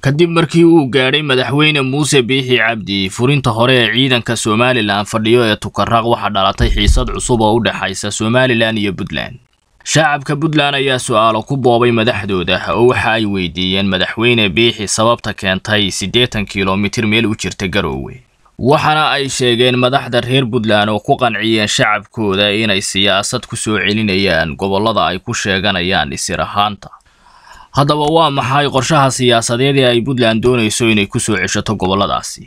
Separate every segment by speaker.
Speaker 1: kadib markii uu gaadhay madaxweyne muuse biixi cabdi furinta hore ee ciidanka somalilan fadhiyo ee tukaraq waxaa dhalatay xiisad cusub oo u dhexaysa somalilan iyo puntland. Shacabka puntland ayaa su'aalo ku boobay madaxdooda oo waxa ay weydiiyeen madaxweyne biixi sababta keentay siddeetan kilomitir meel u jirta garoowe. Waxaana ay sheegeen madaxda reer puntland oo ku qanciyeen shacabkooda inay siyaasad ku soo celinayaan gobollada ay ku sheeganayaan isir ahaanta haddaba waa maxay qorshaha siyaasadeed ee ay puntland doonayso inay ku soo ceshato gobolladaasi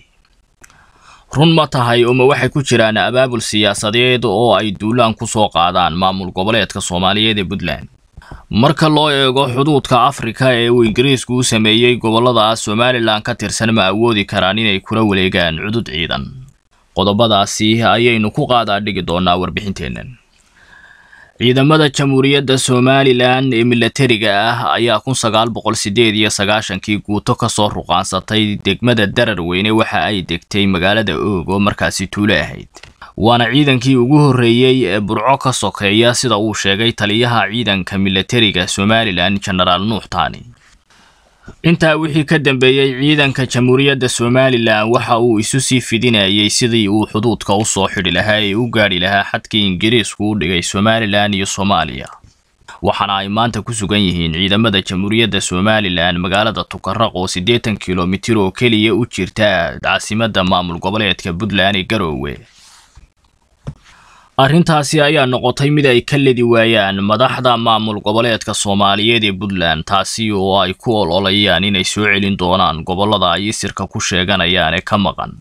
Speaker 1: run ma tahay uma waxay ku jiraan abaabul siyaasadeed oo ay duulaan ku soo qaadaan maamul goboleedka soomaaliyeed ee puntland. Marka loo eego xuduudka afrika ee uu ingiriisku u sameeyey gobollada somalilan ka tirsan ma awoodi karaan inay kula wareegaan cudud ciidan. Qodobadaasi ayaynu ku qaadaa dhigi doonaa warbixinteennan ciidamada jamhuuriyadda somalilan ee milatariga ah ayaa kun sagaal boqol sideed iyo sagaashankii guuto ka soo ruqaansatay degmada dararweyne waxa ay degtay magaalada oog oo markaasi tuulo ahayd. Waana ciidankii ugu horreeyey ee burco ka sokeeya sida uu sheegay taliyaha ciidanka milatariga somalilan genaraal nuux taani intaa wixii ka dambeeyey ciidanka jamhuuriyadda somalilan waxa uu isu sii fidinayay sidii uu xuduudka u soo xidhi lahaa ee u gaadhi lahaa xadkii ingiriisku u dhigay somalilan iyo soomaaliya. Waxaana ay maanta ku sugan yihiin ciidamada jamhuuriyadda somalilan magaalada tukaraq oo siddeetan kilomitir oo keliya u jirta caasimadda maamul goboleedka puntland ee garoowe arrintaasi ayaa noqotay mid ay ka ledi waayaan madaxda maamul goboleedka soomaaliyeed ee puntland taasi oo ay ku ololayaan inay soo celin doonaan gobollada ay isirka ku sheeganayaan ee ka maqan.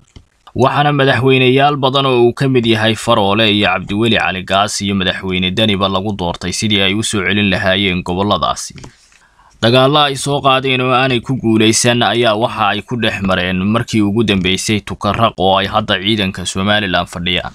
Speaker 1: Waxaana madaxweyneyaal badan oo uu ka mid yahay faroole iyo cabdiweli cali gaas iyo madaxweyne daniba lagu doortay sidii ay u soo celin lahaayeen gobolladaasi. Dagaallo ay soo qaadeen oo aanay ku guulaysan ayaa waxa ay ku dhex mareen markii ugu dambeysay tukaraq oo ay hadda ciidanka somalilan fadhiyaan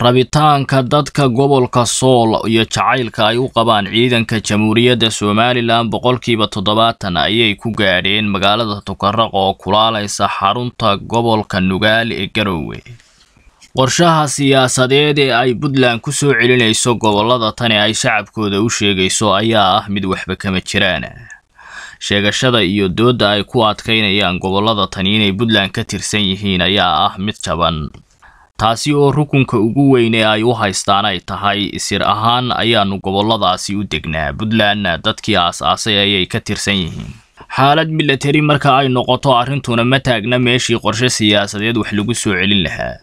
Speaker 1: rabitaanka dadka gobolka sool iyo jacaylka ay u qabaan ciidanka jamhuuriyadda somalilan boqolkiiba toddobaatan ayay ku gaadheen magaalada tukaraq oo kulaalaysa xarunta gobolka nugaal ee garoowe qorshaha siyaasadeed ee ay puntland ku soo celinayso gobollada tani ay shacabkooda u sheegayso ayaa ah mid waxba kama jiraan. Sheegashada iyo doodda ay ku adkaynayaan gobollada tani inay puntland ka tirsan yihiin ayaa ah mid jaban taasi oo rukunka ugu weyn ee ay u haystaan ay tahay isir ahaan ayaanu gobolladaasi u degnaa. Puntlandna dadkii aas-aasay ayay ka tirsan yihiin. Xaalad milatari marka ay noqoto arrintuna ma taagna meeshii qorshe siyaasadeed wax lagu soo celin lahaa.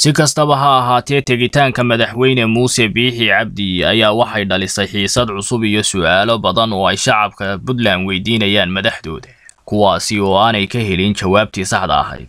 Speaker 1: Si kastaba ha ahaatee tegitaanka madaxweyne muuse biixi cabdi ayaa waxay dhalisay xiisad cusub iyo su'aalo badan oo ay shacabka puntland weydiinayaan madaxdooda kuwaasi oo aanay ka helin jawaabtii saxda ahayd